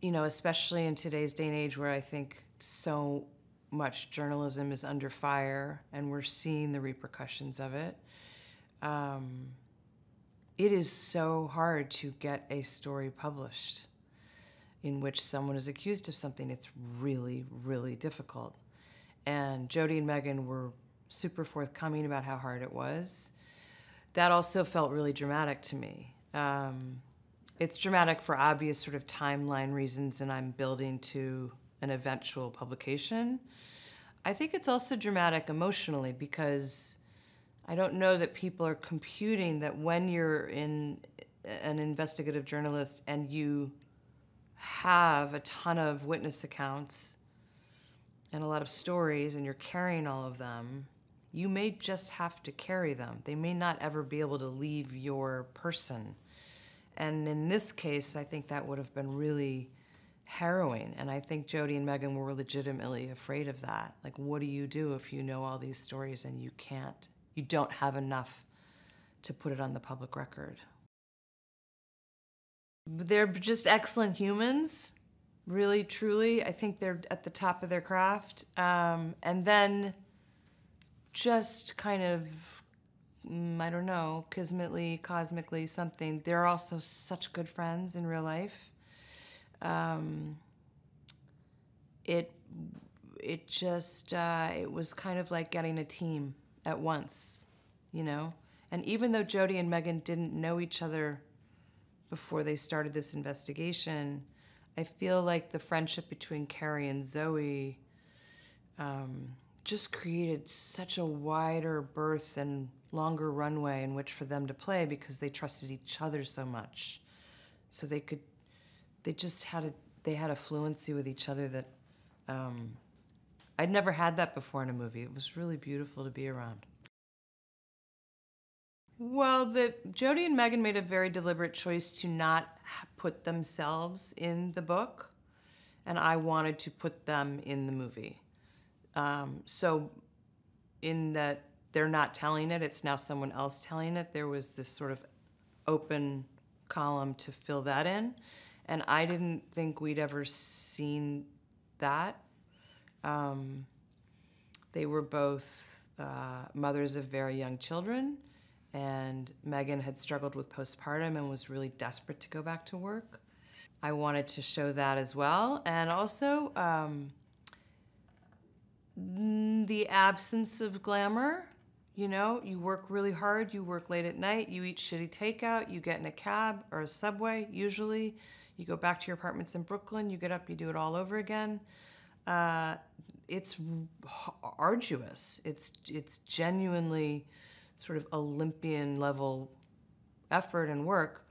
you know, especially in today's day and age where I think so much journalism is under fire and we're seeing the repercussions of it. Um, it is so hard to get a story published in which someone is accused of something. It's really, really difficult. And Jodi and Megan were super forthcoming about how hard it was. That also felt really dramatic to me. Um, it's dramatic for obvious sort of timeline reasons, and I'm building to an eventual publication. I think it's also dramatic emotionally because I don't know that people are computing that when you're in uh, an investigative journalist and you have a ton of witness accounts and a lot of stories and you're carrying all of them, you may just have to carry them. They may not ever be able to leave your person. And in this case, I think that would have been really harrowing. And I think Jodi and Megan were legitimately afraid of that. Like, what do you do if you know all these stories and you can't, you don't have enough to put it on the public record? They're just excellent humans, really, truly. I think they're at the top of their craft. Um, and then just kind of, mm, I don't know, kismetly, cosmically, something. They're also such good friends in real life. Um, it it just uh, it was kind of like getting a team at once, you know. And even though Jodi and Megan didn't know each other before they started this investigation, I feel like the friendship between Carey and Zoe um, just created such a wider berth and longer runway in which for them to play because they trusted each other so much. So they could, they just had a, they had a fluency with each other that um, I'd never had that before in a movie. It was really beautiful to be around. Well, the Jodi and Megan made a very deliberate choice to not put themselves in the book, and I wanted to put them in the movie. Um, so, in that they're not telling it, it's now someone else telling it. There was this sort of open column to fill that in, and I didn't think we'd ever seen that. Um, they were both uh, mothers of very young children and Megan had struggled with postpartum and was really desperate to go back to work. I wanted to show that as well, and also um, the absence of glamour. You know, you work really hard, you work late at night, you eat shitty takeout, you get in a cab or a subway, usually. You go back to your apartments in Brooklyn, you get up, you do it all over again. Uh, it's arduous. It's, it's genuinely sort of Olympian level effort and work.